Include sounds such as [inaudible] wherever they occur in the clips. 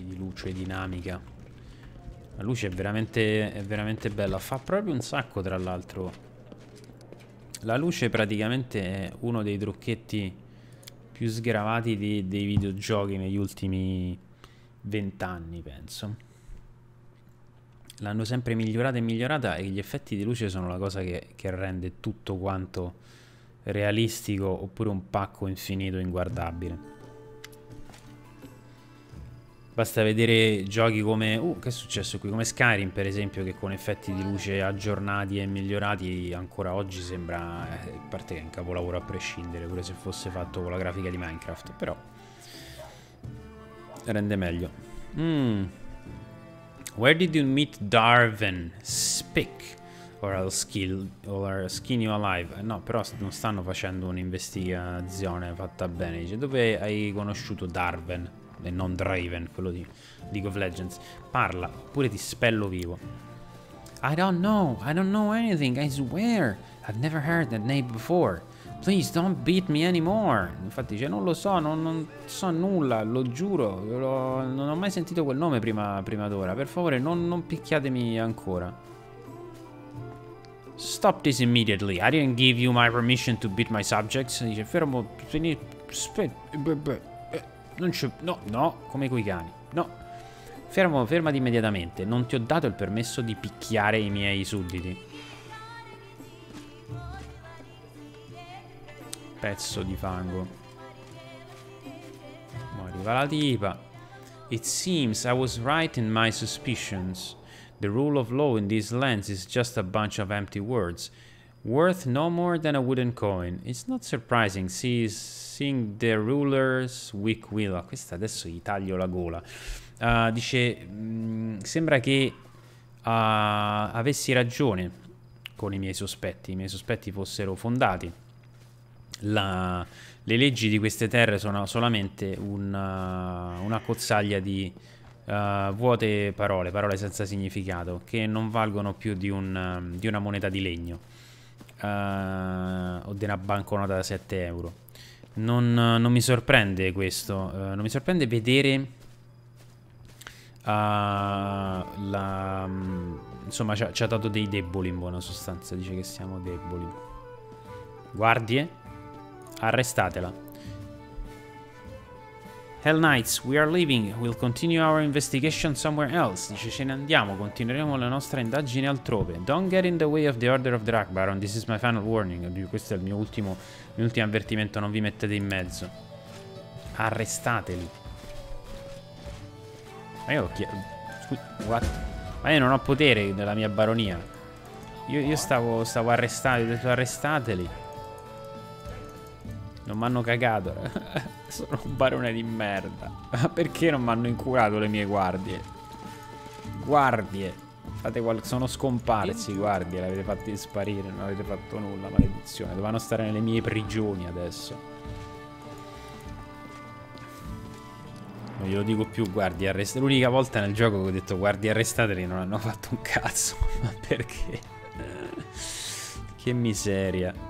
effetti di luce dinamica. La luce è veramente, è veramente bella. Fa proprio un sacco, tra l'altro. La luce praticamente è uno dei trucchetti più sgravati di, dei videogiochi negli ultimi vent'anni, penso. L'hanno sempre migliorata e migliorata e gli effetti di luce sono la cosa che, che rende tutto quanto realistico oppure un pacco infinito inguardabile. Basta vedere giochi come... Uh, che è successo qui? Come Skyrim, per esempio, che con effetti di luce aggiornati e migliorati ancora oggi sembra... Eh, a parte che è un capolavoro a prescindere, pure se fosse fatto con la grafica di Minecraft, però... Rende meglio. Mm. Where did you meet Darwin? Speak. Or I'll, skill, or I'll skin you alive. No, però non stanno facendo un'investigazione fatta bene. Dice, dove hai conosciuto Darwin? E non Draven, quello di League of Legends. Parla, oppure ti spello vivo. I don't know, I don't know anything, I swear. I've never heard that name before. Please don't beat me anymore. Infatti dice non lo so, non, non so nulla, lo giuro. Lo, non ho mai sentito quel nome prima, prima d'ora. Per favore non, non picchiatemi ancora. Stop this immediately. I didn't give you my permission to beat my subjects. Dice fermo, aspetta. Non c'è... No, no, come quei cani. No. Fermo, fermati immediatamente. Non ti ho dato il permesso di picchiare i miei sudditi. Pezzo di fango. Mo arriva la tipa. It seems I was right in my suspicions. The rule of law in these lands is just a bunch of empty words. Worth no more than a wooden coin. It's not surprising, sees Sing the Ruler's Weak Will. A questa adesso gli taglio la gola. Uh, dice, mm, sembra che uh, avessi ragione con i miei sospetti, i miei sospetti fossero fondati. La, le leggi di queste terre sono solamente una, uh, una cozzaglia di uh, vuote parole, parole senza significato, che non valgono più di, un, di una moneta di legno uh, o di una banconota da 7 euro. Non, non mi sorprende questo, uh, non mi sorprende vedere uh, la... Um, insomma ci ha, ci ha dato dei deboli in buona sostanza, dice che siamo deboli. Guardie, arrestatela. Hell Knights, we are leaving. We'll continue our investigation somewhere else. Dice ce ne andiamo, continueremo la nostra indagine altrove. Don't get in the way of the order of Drag Baron. This is my final warning. Questo è il mio ultimo, mio ultimo avvertimento, non vi mettete in mezzo. Arrestateli. Ma io What? Ma io non ho potere nella mia baronia. Io, io stavo, stavo arrestati, ho detto arrestateli. Non mi hanno cagato. [laughs] Sono un barone di merda. Ma perché non mi hanno incurato le mie guardie? Guardie. Fate qual sono scomparsi, guardie. L'avete fatti sparire, non avete fatto nulla, maledizione. Dovevano stare nelle mie prigioni adesso. Non glielo dico più, guardi, arrestate. L'unica volta nel gioco che ho detto guardi, arrestateli non hanno fatto un cazzo. [laughs] Ma perché? che miseria.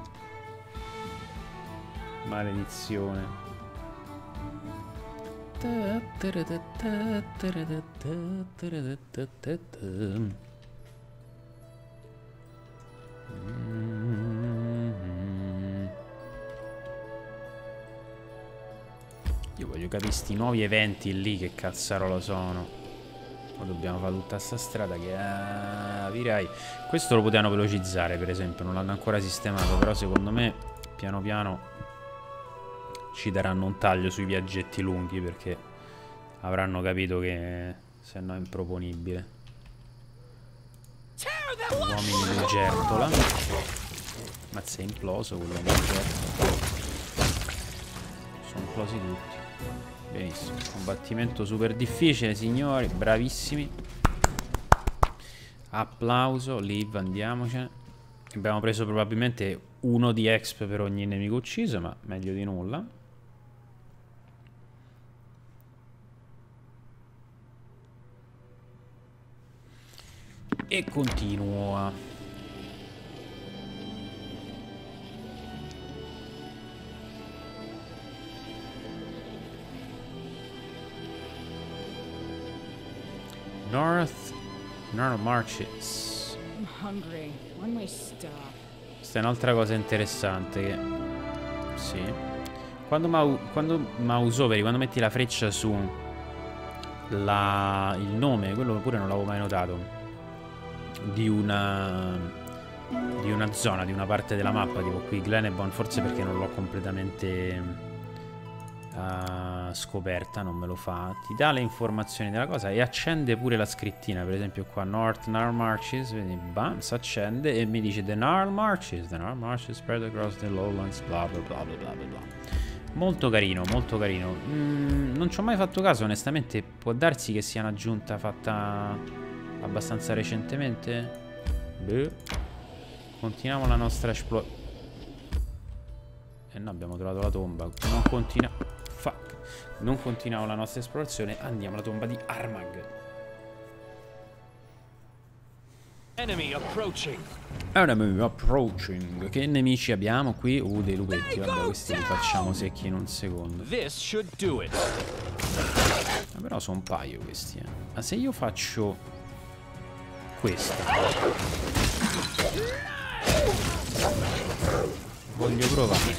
Maledizione. Io voglio capire sti nuovi eventi lì che cazzarola sono. Ma dobbiamo fare tutta sta strada che... Ah, direi. Questo lo potevano velocizzare per esempio, non l'hanno ancora sistemato, però secondo me piano piano ci daranno un taglio sui viaggetti lunghi perché avranno capito che se no è improponibile. Uomini lucertola. Ma sei imploso quell'uomo lucertola. Sono implosi tutti. Benissimo. Combattimento super difficile, signori. Bravissimi. Applauso. Live, andiamocene. Abbiamo preso probabilmente uno di exp per ogni nemico ucciso, ma meglio di nulla. E continua. North North Marches. I'm hungry. When we stop? Questa è un'altra cosa interessante che... Sì. Quando, mau... quando mouse overi, quando metti la freccia su la... il nome, quello pure non l'avevo mai notato, di una... di una zona, di una parte della mappa, tipo qui Glenebon, forse perché non l'ho completamente uh, scoperta, non me lo fa, ti dà le informazioni della cosa e accende pure la scrittina, per esempio qua North Nar Marches, vedi, bam, si accende e mi dice The Nar Marches, The Nar Marches spread across the lowlands, bla bla bla bla bla bla. Molto carino, molto carino. Mm, non ci ho mai fatto caso, onestamente. Può darsi che sia un'aggiunta fatta abbastanza recentemente? Beh. Continuiamo la nostra esplorazione. E eh no, abbiamo trovato la tomba. Non continua... Fuck. Non continuiamo la nostra esplorazione, andiamo alla tomba di Armag. Enemy approaching. Enemy approaching. Che nemici abbiamo qui? Uh, dei lupetti. Vabbè, questi li facciamo secchi in un secondo. This should do it. Ma però sono un paio questi, eh. Ma se io faccio questa. Voglio provare.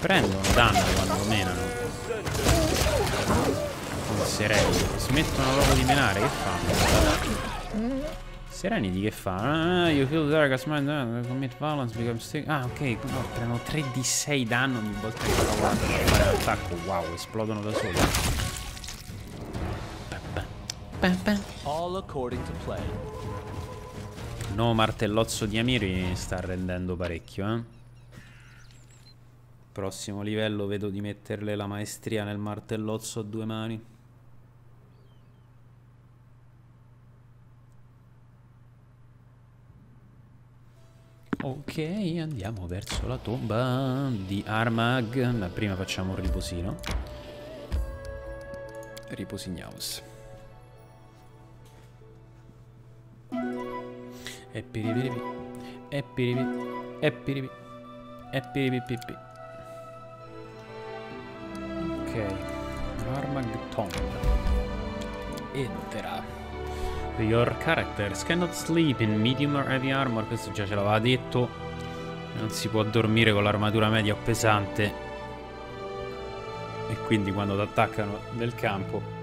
Prendono danno quando menano. Sereni. Smettono proprio di menare, che fanno? Serenity che fa? Ah, you feel the dark as mind, uh, commit violence, become stick. Ah, ok, no, prendono 3 di 6 danno ogni volta che provano a fare l'attacco. Wow, esplodono da soli. All according to plan. No, martellozzo di Amiri sta rendendo parecchio, eh. Prossimo livello vedo di metterle la maestria nel martellozzo a due mani. Ok, andiamo verso la tomba di Armag. Ma prima facciamo un riposino. Riposiniamoci. E piripipi. E piripi. E piripi. E piripipi. Ok. Armag Tomb. Entera. Your characters cannot sleep in medium or heavy armor. Questo già ce l'aveva detto. Non si può dormire con l'armatura media o pesante. E quindi quando ti attaccano nel campo.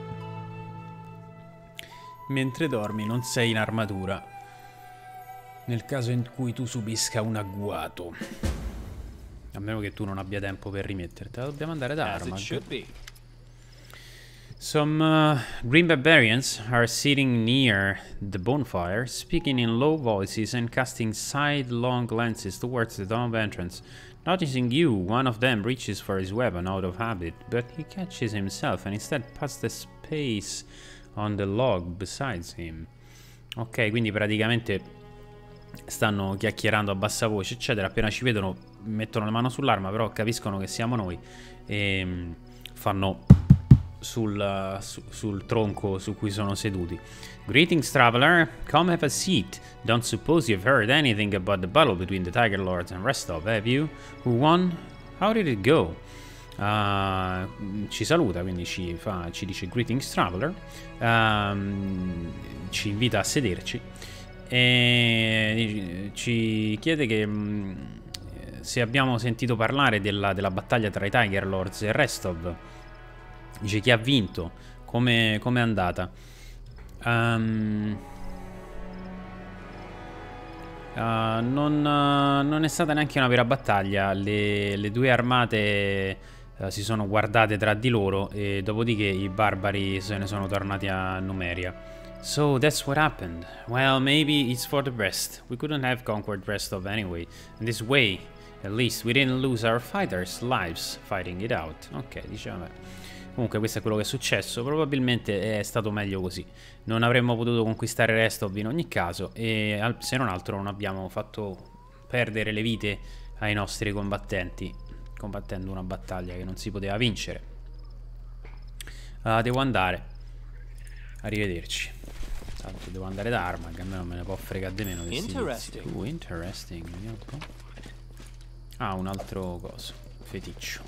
Mentre dormi non sei in armatura. Nel caso in cui tu subisca un agguato. A meno che tu non abbia tempo per rimettertela. Dobbiamo andare da Armag. Some uh, green barbarians are sitting near the bonfire, speaking in low voices and casting sidelong glances towards the dome entrance. Noticing you, one of them reaches for his weapon out of habit, but he catches himself and instead puts the space on the log beside him. Ok, quindi praticamente stanno chiacchierando a bassa voce, eccetera. Appena ci vedono mettono la mano sull'arma, però capiscono che siamo noi e mm, fanno sul, su, sul tronco su cui sono seduti. Greetings, traveler. Come have a seat. Don't suppose you've heard anything about the battle between the Tiger Lords and Restov, have you? Who won? How did it go? Uh, ci saluta, quindi ci, fa, ci dice Greetings, traveler. Um, ci invita a sederci e ci chiede che mm, se abbiamo sentito parlare della, della, battaglia tra i Tiger Lords e Restov. Dice chi ha vinto, come è andata. Um, uh, non, uh, non, è stata neanche una vera battaglia, le, le due armate uh, si sono guardate tra di loro e dopodiché i barbari se ne sono tornati a Numeria. So that's what happened. Well, maybe it's for the best. We couldn't have conquered Restov anyway. And this way, At least we didn't lose our fighters' lives fighting it out. Ok, diciamo. Comunque questo è quello che è successo, probabilmente è stato meglio così. Non avremmo potuto conquistare Restov in ogni caso e se non altro non abbiamo fatto perdere le vite ai nostri combattenti, combattendo una battaglia che non si poteva vincere. Uh, devo andare. Arrivederci. Tanto devo andare da Armag, a me non me ne può fregare di meno. Interesting. Uh, interesting. Vediamo un po'. Ah, un altro coso. Feticcio.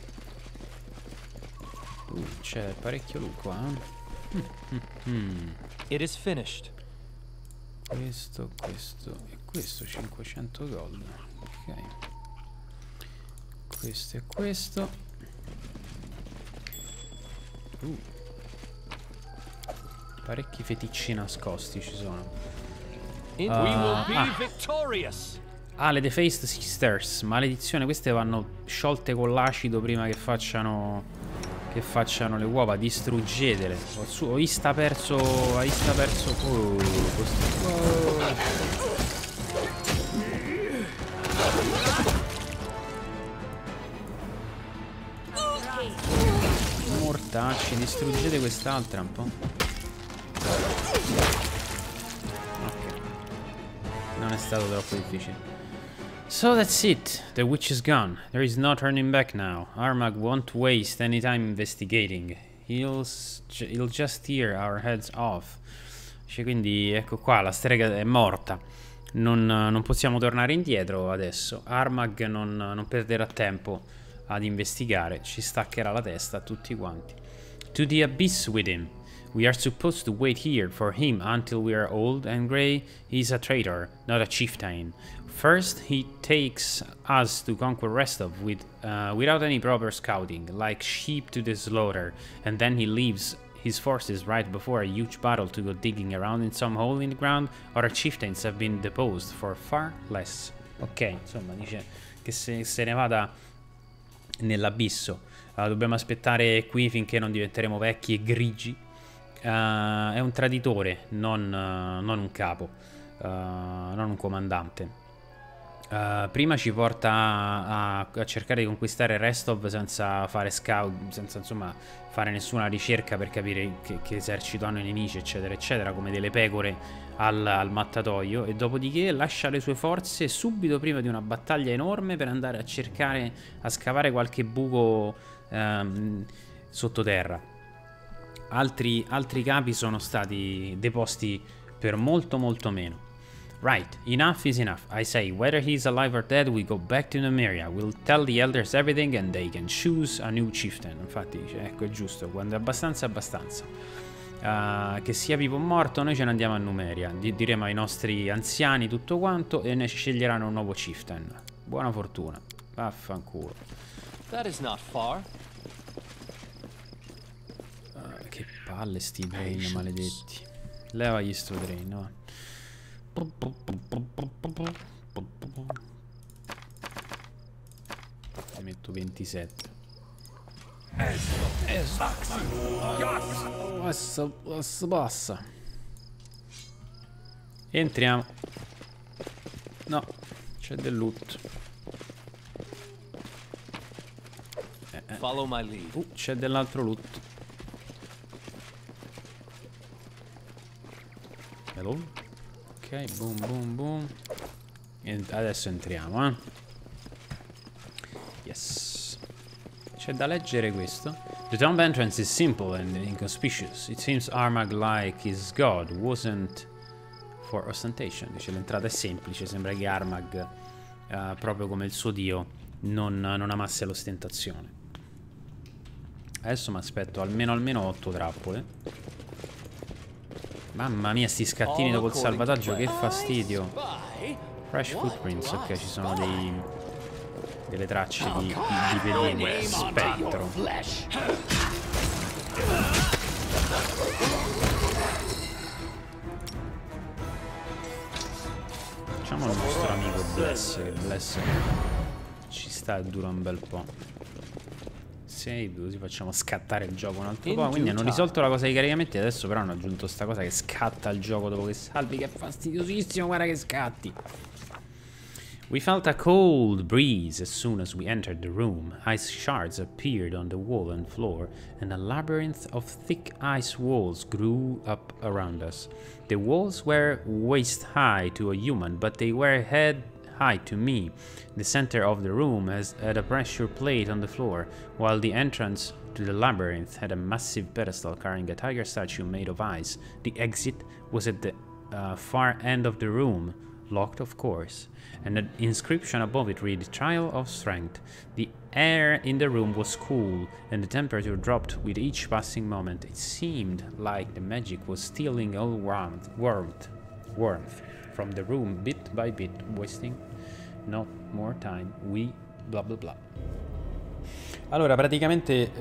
Uh, c'è parecchio loot qua. Eh? It is finished. Questo, questo e questo 500 gold. Ok. Questo e questo. Uh. Parecchi feticci nascosti ci sono. Will Ah, be ah. Ah, le Defaced Sisters. Maledizione, queste vanno sciolte con l'acido prima che facciano. Che facciano le uova. Distruggetele. Ho, su, ho ista perso. Ho ista perso. Oh, questo- oh. Mortacci, distruggete quest'altra un po'. Ok. Non è stato troppo difficile. So that's it. The witch is gone. There is no turning back now. Armag won't waste any time investigating. He'll, he'll just tear our heads off. Cioè, quindi ecco qua, la strega è morta. Non, non possiamo tornare indietro adesso. Armag non, non perderà tempo ad investigare. Ci staccherà la testa a tutti quanti. To the abyss with him. We are supposed to wait here for him until we are old and grey. He's a traitor, not a chieftain. First, he takes us to conquer Restov with, uh, without any proper scouting, like sheep to the slaughter, and then he leaves his forces right before a huge battle to go digging around in some hole in the ground, or our chieftains have been deposed for far less. Ok, insomma, dice che se, se ne vada nell'abisso. Uh, dobbiamo aspettare qui finché non diventeremo vecchi e grigi. Uh, è un traditore, non, uh, non un capo, uh, non un comandante. Prima ci porta a, a cercare di conquistare Restov senza fare scout, senza insomma fare nessuna ricerca per capire che, che esercito hanno i nemici, eccetera, eccetera, come delle pecore al, al mattatoio. E dopodiché lascia le sue forze subito prima di una battaglia enorme per andare a cercare, a scavare qualche buco ehm, sottoterra. Altri, altri capi sono stati deposti per molto, molto meno. Right, enough is enough. I say, whether he's alive or dead, we go back to Numeria. We'll tell the elders everything and they can choose a new chieftain. Infatti dice, ecco, è giusto, quando è abbastanza, è abbastanza. Uh, che sia vivo o morto, noi ce ne andiamo a Numeria. Di- diremo ai nostri anziani tutto quanto e ne sceglieranno un nuovo chieftain. Buona fortuna. Vaffanculo. That is not far. Ah, che palle sti drain maledetti. Levagli sto drain, va. Ne metto 27. Passa, passa, passa. Entriamo. No, c'è del loot. Follow my lead. Uh, c'è dell'altro loot. Hello? Ok, boom, boom, boom. E adesso entriamo, eh. Yes. C'è da leggere questo. The tomb entrance is simple and inconspicuous. It seems Armag, like his god, wasn't for ostentation. Dice l'entrata è semplice, sembra che Armag, eh, proprio come il suo dio, non, non amasse l'ostentazione. Adesso mi aspetto almeno almeno 8 trappole. Mamma mia, sti scattini dopo il salvataggio, che fastidio. Fresh footprints, ok, ci sono dei, delle tracce di, di, di pedine. Spettro. Facciamo il nostro amico Bless, che Bless ci sta e dura un bel po'. Save, così facciamo scattare il gioco un altro po'. Quindi hanno risolto la cosa dei caricamenti. Adesso però hanno aggiunto sta cosa che scatta il gioco dopo che salvi. Che è fastidiosissimo, guarda che scatti. We felt a cold breeze as soon as we entered the room. Ice shards appeared on the wall and floor, and a labyrinth of thick ice walls grew up around us. The walls were waist high to a human, but they were head high to me. The center of the room has, had a pressure plate on the floor, while the entrance to the labyrinth had a massive pedestal carrying a tiger statue made of ice. The exit was at the uh, far end of the room, locked of course, and an inscription above it read Trial of Strength. The air in the room was cool, and the temperature dropped with each passing moment. It seemed like the magic was stealing all warmth, warmth, warmth from the room bit by bit, wasting not more time. We bla bla bla. Allora, praticamente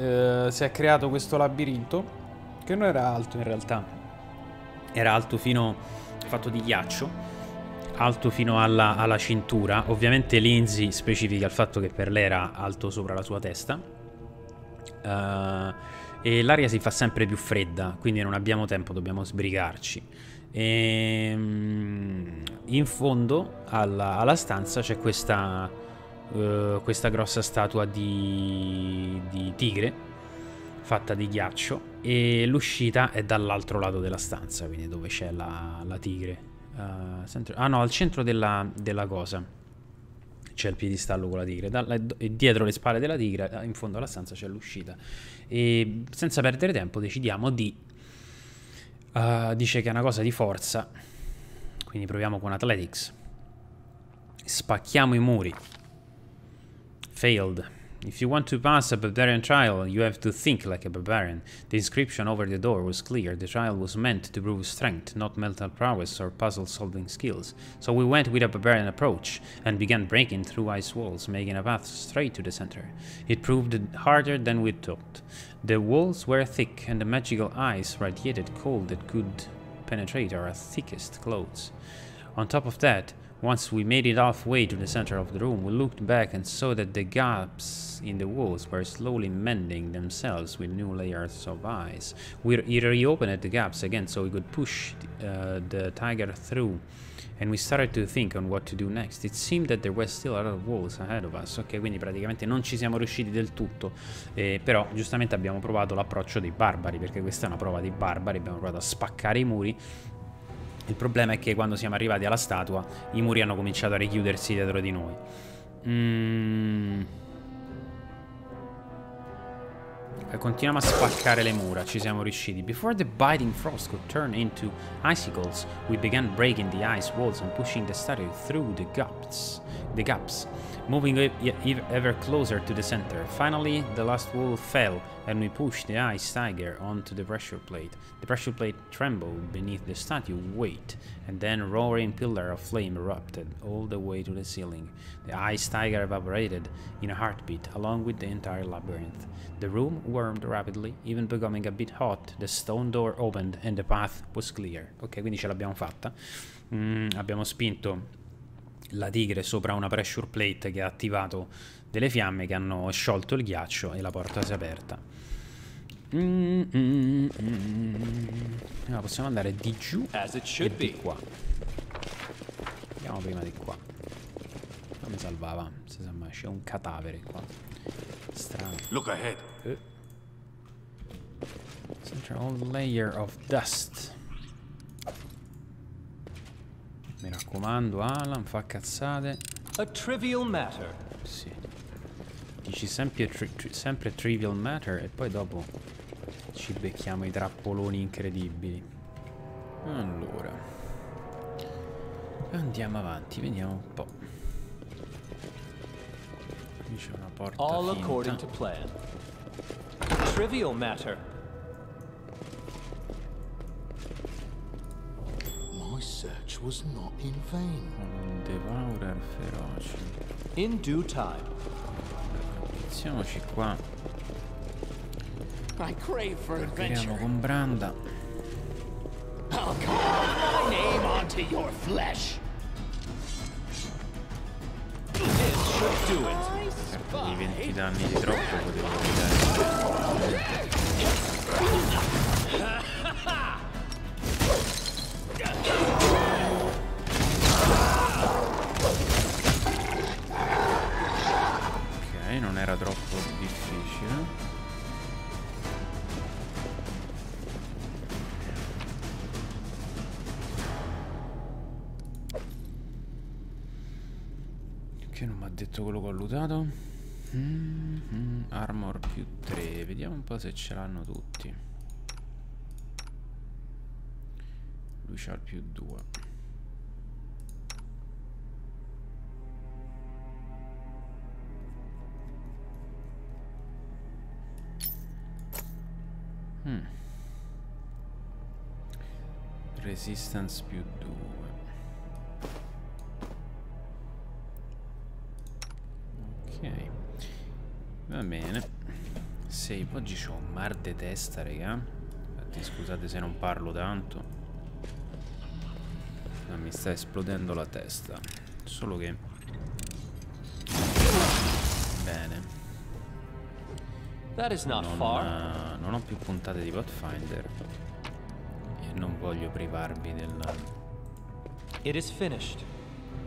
eh, si è creato questo labirinto che non era alto in realtà. Era alto fino fatto di ghiaccio, alto fino alla, alla cintura. Ovviamente Lindsay specifica il fatto che per lei era alto sopra la sua testa. Uh, e l'aria si fa sempre più fredda, quindi non abbiamo tempo, dobbiamo sbrigarci. E, um, in fondo alla, alla stanza c'è questa, uh, questa grossa statua di, di tigre fatta di ghiaccio e l'uscita è dall'altro lato della stanza, quindi dove c'è la, la tigre. Uh, ah no, al centro della, della cosa. C'è il piedistallo con la tigre. Da, dietro le spalle della tigre in fondo alla stanza c'è l'uscita. E senza perdere tempo decidiamo di uh, dice che è una cosa di forza. Quindi proviamo con athletics. Spacchiamo i muri. Failed If you want to pass a barbarian trial, you have to think like a barbarian. The inscription over the door was clear. The trial was meant to prove strength, not mental prowess or puzzle-solving skills. So we went with a barbarian approach and began breaking through ice walls, making a path straight to the center. It proved harder than we thought. The walls were thick, and the magical ice radiated cold that could penetrate our thickest clothes. On top of that, once we made it halfway to the center of the room, we looked back and saw that the gaps in the walls were slowly mending themselves with new layers of ice. We reopened the gaps again so we could push uh, the tiger through and we started to think on what to do next. It seemed that there were still of walls ahead of us. Ok, quindi praticamente non ci siamo riusciti del tutto, eh, però giustamente abbiamo provato l'approccio dei barbari, perché questa è una prova dei barbari, abbiamo provato a spaccare i muri il problema è che quando siamo arrivati alla statua i muri hanno cominciato a richiudersi dietro di noi. Mm. Continuiamo a spaccare le mura, ci siamo riusciti. Before the biting frost could turn into icicles, we began breaking the ice walls and pushing the statue through the gaps. The gaps moving ever closer to the center. Finally, the last wall fell, and we pushed the ice tiger onto the pressure plate. The pressure plate trembled beneath the statue weight, and then a roaring pillar of flame erupted all the way to the ceiling. The ice tiger evaporated in a heartbeat, along with the entire labyrinth. The room warmed rapidly, even becoming a bit hot. The stone door opened, and the path was clear. Ok, quindi ce l'abbiamo fatta. Mm, abbiamo spinto la tigre sopra una pressure plate che ha attivato delle fiamme che hanno sciolto il ghiaccio e la porta si è aperta. Mm, mm, mm. No, possiamo andare di giù e di qua. Andiamo prima di qua. Non mi salvava, se sembra c'è un cadavere qua. Strano. Look ahead. Eh. Central layer of dust. Mi raccomando, Alan, fa cazzate. A trivial matter. Sì. Dici sempre, tri tri sempre trivial matter e poi dopo ci becchiamo i trappoloni incredibili. Allora. Andiamo avanti, vediamo un po'. Qui c'è una porta All finta. according to plan. Trivial matter. Search was not in vain. Un devourer feroce. In due time. Mettiamoci qua. I crave for adventure. con Branda. I'll carve my name onto your flesh. This should do it. Certo, di 20 danni di troppo potevo evitare. detto quello che ho lutato. Mm -hmm. Armor più 3. Vediamo un po' se ce l'hanno tutti. Lui c'ha il più 2. Hmm. Resistance più 2 Oggi c'ho un mar de testa, raga. Infatti scusate se non parlo tanto. Ma mi sta esplodendo la testa. Solo che... Bene. That is not Non, far. eh, non ho più puntate di Pathfinder. E non voglio privarvi del, It is finished.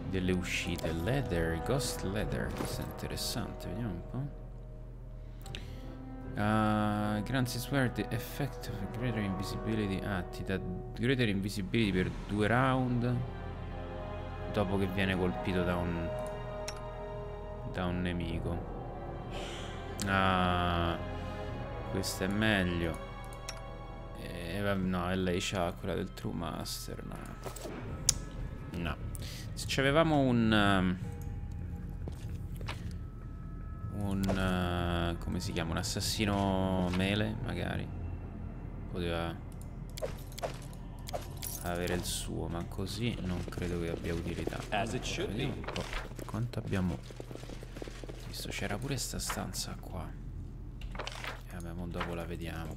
delle uscite. Leather, Ghost Leather. Questo è interessante, vediamo un po'. Uh, grants its wearer the effect of greater invisibility. Ah, ti dà greater invisibility per due round. Dopo che viene colpito da un. da un nemico. Ah, questo è meglio. Eh, no, e lei c'ha quella del True Master. No. No. Se avevamo un. um, un. uh, come si chiama? Un assassino mele, magari. Poteva avere il suo, ma così non credo che abbia utilità. Vediamo un po'. Quanto abbiamo visto? C'era pure sta stanza qua. E vabbè, mo dopo la vediamo.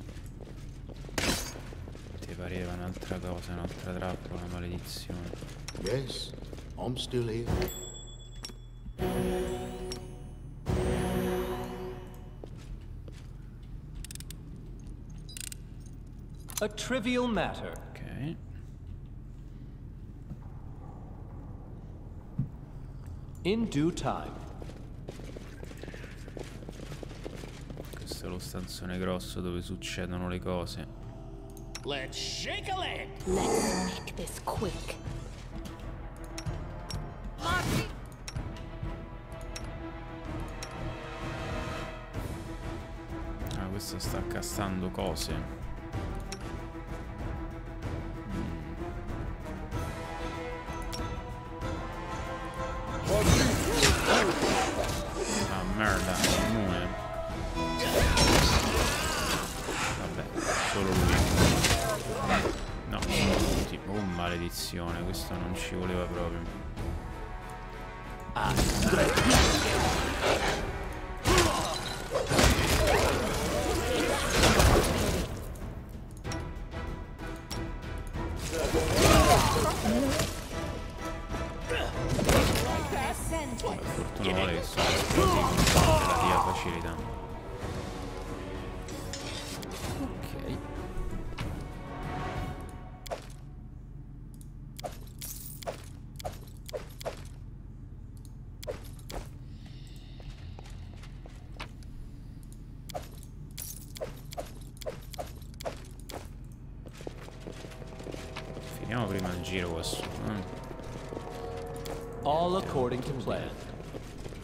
Ti pareva un'altra cosa, un'altra trappola, maledizione. Yes, I'm still here. A trivial matter. Ok. In due time. Questo è lo stanzone grosso dove succedono le cose. Let's shake a leg. Let's make this quick. Ah, questo sta castando cose. Maledizione, questo non ci voleva proprio. Fortuna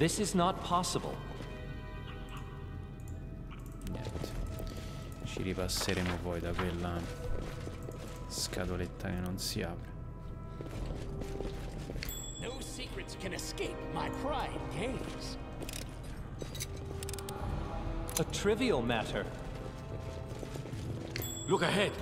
This is not possible. Niente. Ci ripasseremo poi da quella scatoletta che non si apre. No secrets can escape my prying gaze. A trivial matter. Look ahead.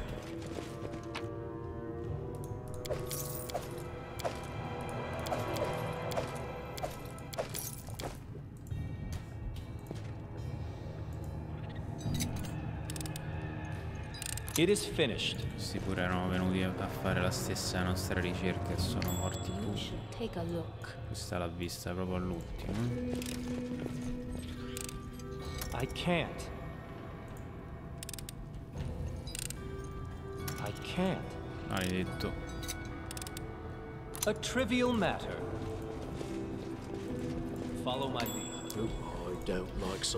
It is finished. Questi pure erano venuti a fare la stessa nostra ricerca e sono morti look. Questa l'ha vista proprio all'ultimo. I can't. I can't. Maledetto. A trivial matter. Follow my lead.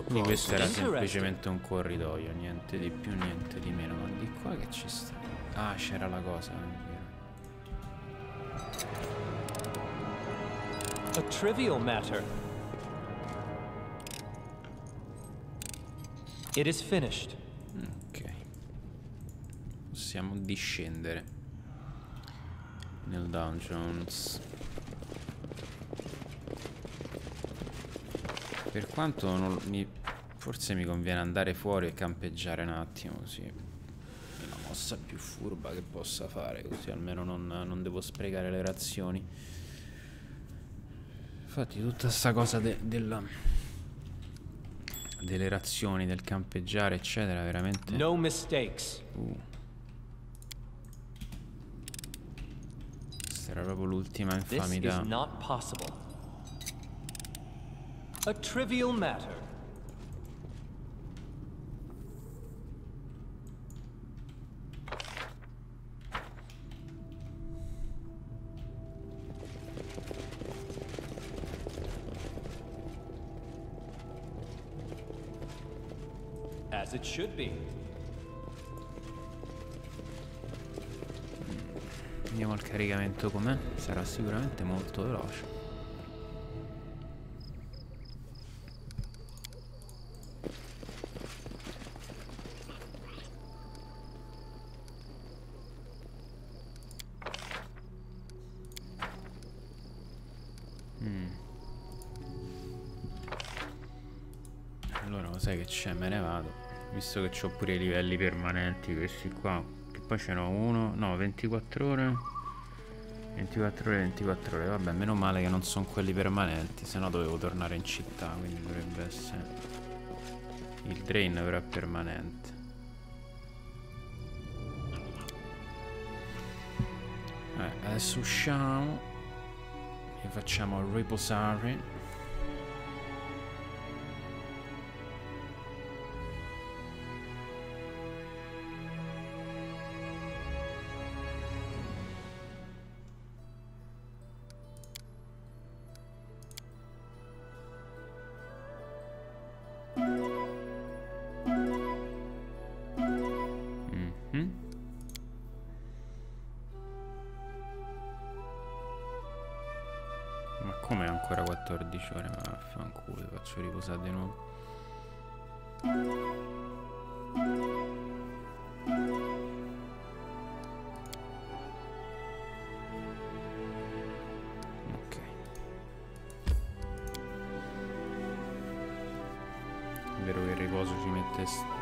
Quindi questo era semplicemente un corridoio, niente di più, niente di meno. Ma di qua che ci sta? Ah, c'era la cosa. A trivial matter. It is finished. Ok. Possiamo discendere nel dungeons. Per quanto non mi, forse mi conviene andare fuori e campeggiare un attimo, sì. No. mossa più furba che possa fare, così almeno non, non devo sprecare le razioni. Infatti tutta sta cosa de- della, delle razioni, del campeggiare, eccetera, veramente... No mistakes. Uh. Questa era proprio l'ultima This is infamità. not possible. A trivial matter. As it should be. Andiamo al caricamento com'è? Sarà sicuramente molto veloce. Sai che c'è? Me ne vado. Visto che ho pure i livelli permanenti, questi qua. Che poi ce n'ho uno. No, 24 ore. 24 ore, 24 ore. Vabbè, meno male che non sono quelli permanenti. Se no dovevo tornare in città. Quindi dovrebbe essere. Il drain però è permanente. Eh, adesso usciamo. E facciamo riposare.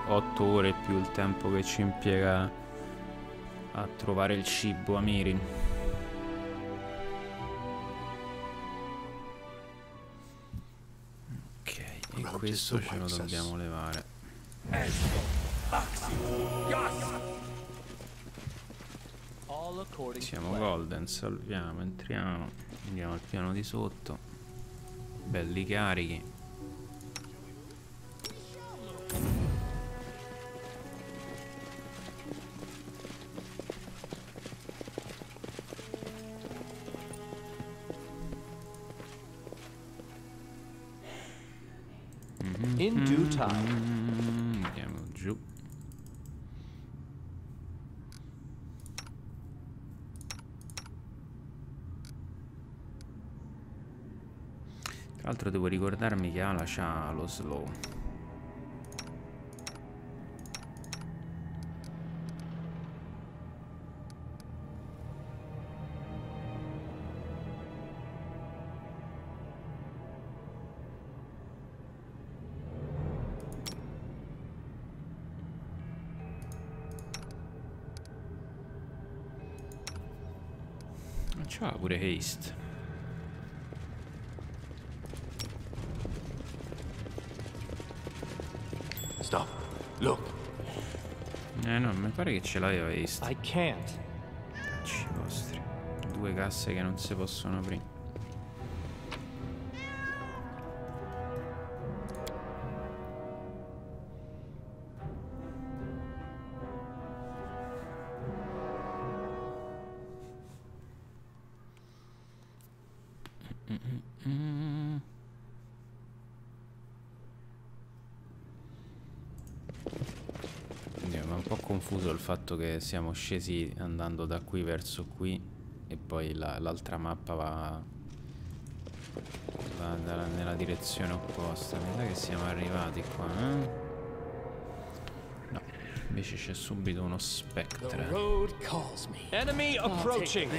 8 ore più il tempo che ci impiega a trovare il cibo a Mirin. Ok, e questo ce lo dobbiamo levare. Siamo golden, salviamo, entriamo, andiamo al piano di sotto. Belli carichi. In due time. Mm, Andiamo giù. Tra l'altro devo ricordarmi che Ala c'ha lo slow. Pure haste. Stop. Look. Eh no, mi pare che ce l'aveva haste. I can't. Cacci vostri. Due casse che non si possono aprire. Confuso il fatto che siamo scesi andando da qui verso qui e poi la- l'altra mappa va, va dalla- nella direzione opposta. Mi sa che siamo arrivati qua, eh? No, invece c'è subito uno The spectre. road calls me. Enemy approaching.